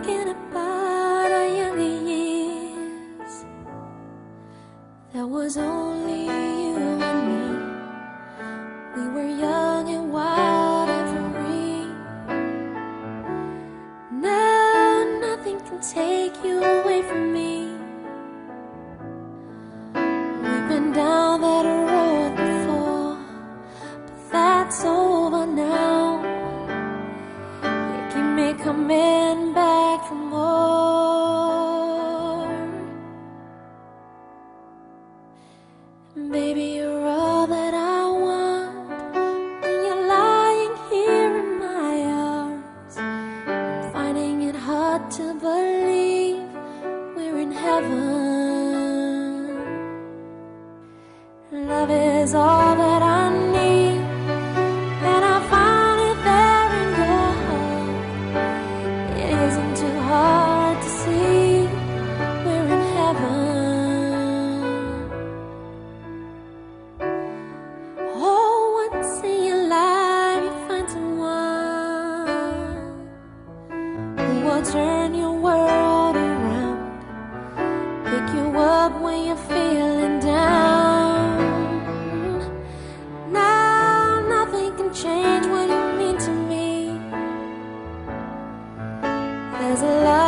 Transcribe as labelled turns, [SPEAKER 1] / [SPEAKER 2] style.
[SPEAKER 1] thinking about our younger years. There was only you and me. We were young and wild and free. Now nothing can take you Baby, you're all that I want. When you're lying here in my arms. I'm finding it hard to believe We're in heaven. Love is all that will turn your world around. Pick you up when you're feeling down. Now nothing can change what you mean to me. There's a love.